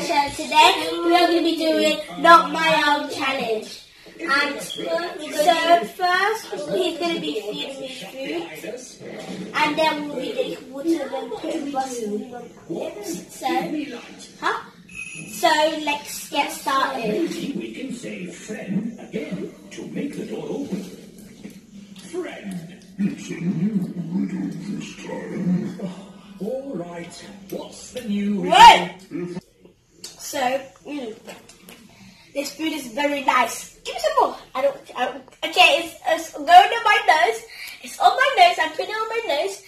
So today we are going to be doing not my own challenge. And so first he's going to be feeding me food, and then we'll be getting water and putting butter on lips. So, huh? So let's get started. We can say friend again to make the door open. Friend. It's a new riddle this time. All right. What's the new Right. So, mm, this food is very nice. Give me some more. I don't. I don't okay, it's, it's going in my nose. It's on my nose. I'm putting it on my nose.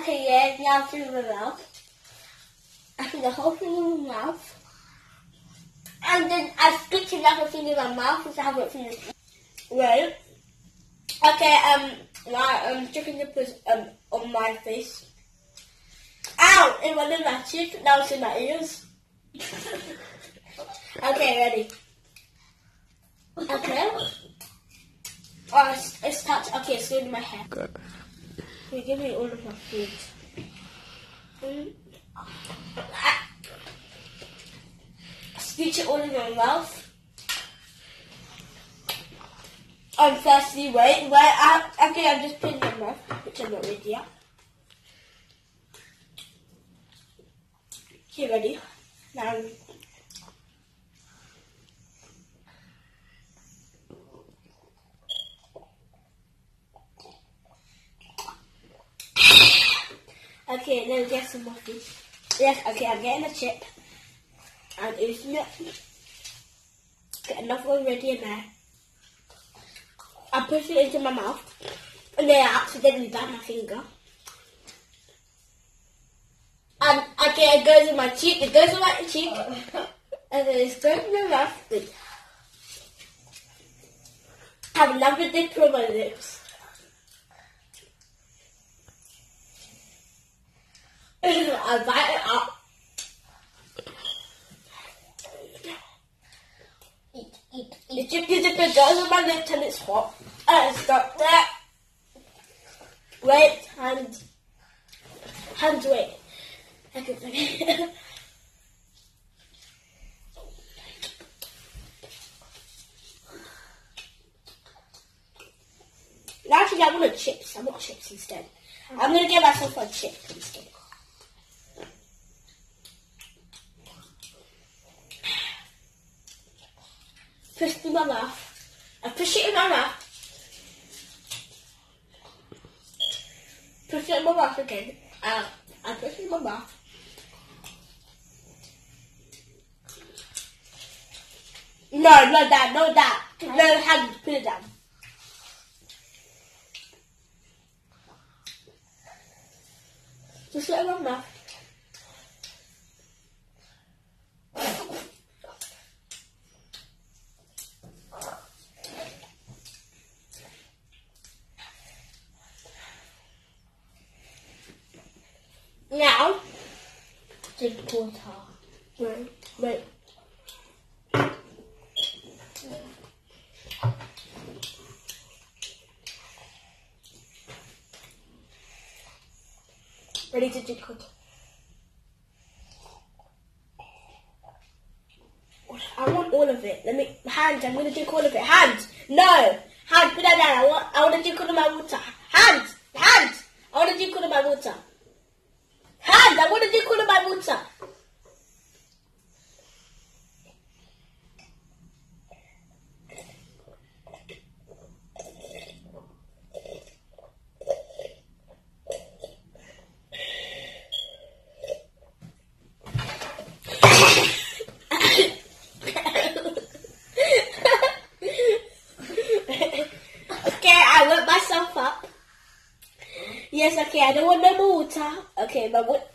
Okay, yeah. Now through my mouth. I put the whole thing in my mouth. And then I spit another thing in my mouth, because I haven't finished. Right. Okay. Um. Um chicken dip is um on my face. Ow! It went in my cheek. Now it's in my ears. okay, ready. Okay. Oh, it's, it's touch. Okay, it's in my hair. Can you give me all of my food? Mm. Ah. Scooch it all in my mouth. I'm thirsty. Wait, wait. I, okay, I'm just putting my mouth, which I'm not ready yet. Okay, ready? Now. Okay, then get some food. Yes, okay, I'm getting a chip. And oozing it. Get another one ready in there. I push it into my mouth. And then I accidentally bite my finger. And okay, it goes in my cheek, it goes in my cheek. and then it's going in my mouth. I have another dip on my lips. I bite it up. Eat, eat, eat. The chicken dip goes on my lips and it's hot. And stop there. Wait, hands. Hands, wait. Okay, okay. Actually, I want chips. I want chips instead. I'm gonna get myself a chip instead. Push it in my mouth. I push it in my mouth. Push it in my mouth again. Uh, I push it in my mouth. No, not that, not that. No, hand, put it down. Just let it run now. Now, water. Wait, wait. Ready to drink water. I want all of it. Let me hands. I'm gonna drink all of it. Hands. No. Hands. Put that down. I want. I want to drink all of my water. Hands. Hands. I want to drink all of my water. Hands. I want to drink all of my water. okay, I wet myself up. Yes, okay, I don't want no more water. Okay, but what?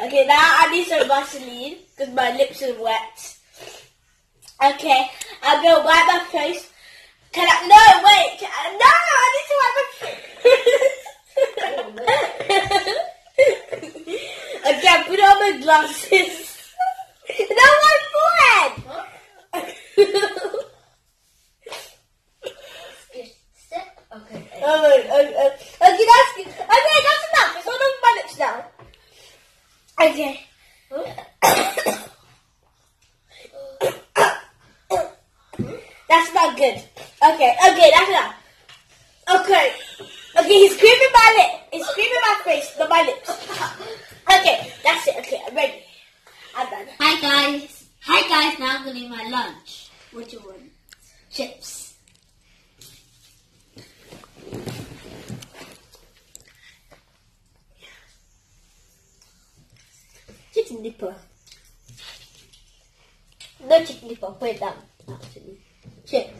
okay, now I need some Vaseline because my lips are wet. Okay, I'm gonna wipe my face. Can I? No, wait. Can I, no, I need to wipe my face. okay, put on my glasses. no, my forehead. Stick? Okay. Oh, oh, oh. Okay, that's good. Okay, that's enough. It's on Okay. that's not good. Okay, okay, that's enough. Okay. Okay, he's screaming my lip. He's screaming my face, not my lips. Okay, that's it. Okay, I'm ready. I'm done. Hi guys. Hi guys, now I'm gonna eat my lunch. What do you want? Chips. Chicken dipper. No chicken dipper. Put it down. Actually. Chip.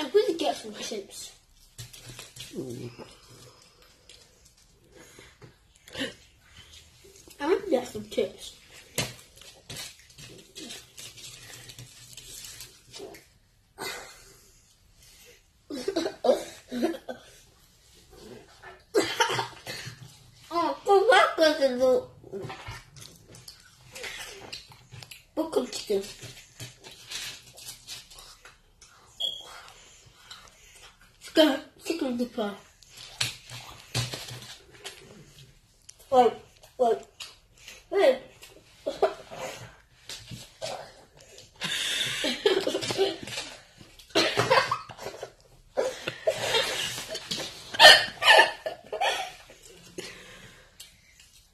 I'm going to get some chips. I want to get some chips. Oh, come back with the book of chicken. Chicken, chicken dipper. Wait, wait, wait.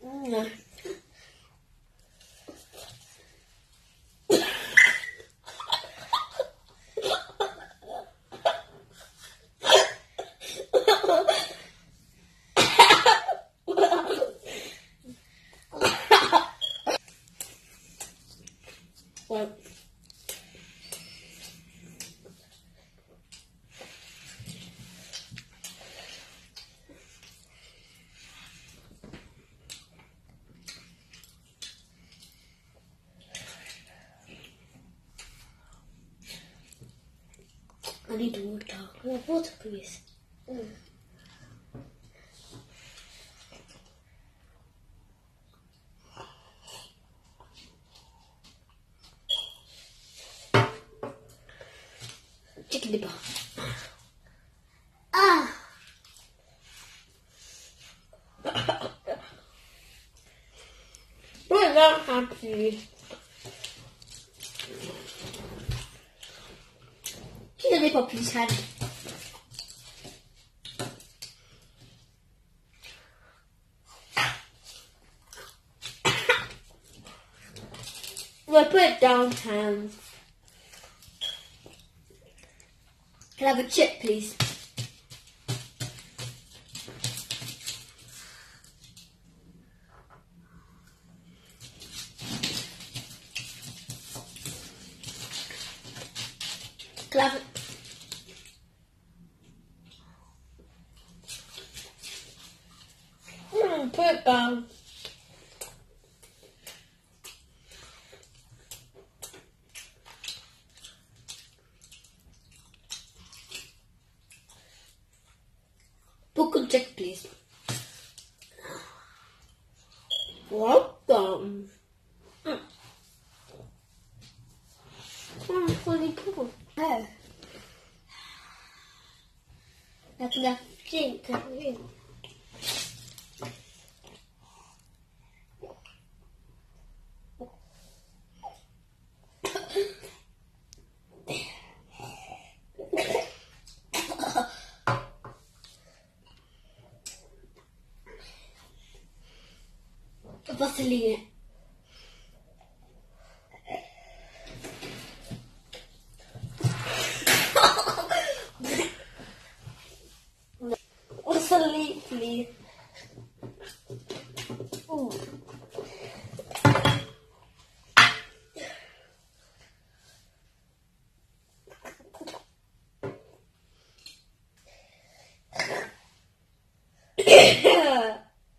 Mm. Well, Need water. Want water, please. Mm. Chicken dipper. Ah! Put that happy. Chicken dipper, please, hand. Well, put it down, Ham. Can I have a chip, please? Can I have down. book check, please? Welcome. Mm. Mm, fully cool. Oh. Now can I drink? Can I drink? Vaseline. What's a leaf, please? Ooh.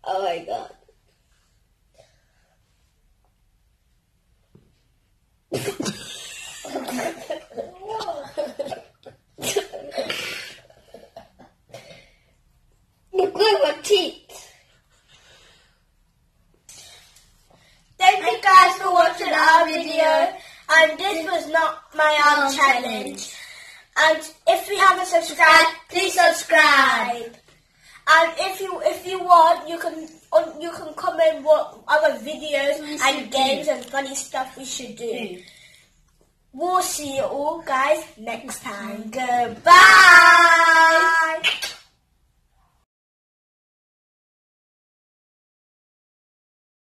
oh my god. Look at my teeth. And this was not my arm Arm challenge. And if you haven't subscribed, please subscribe. And if you if you want, you can on- you can comment what other videos and games do. and funny stuff we should do. do. We'll see you all guys next time. Goodbye.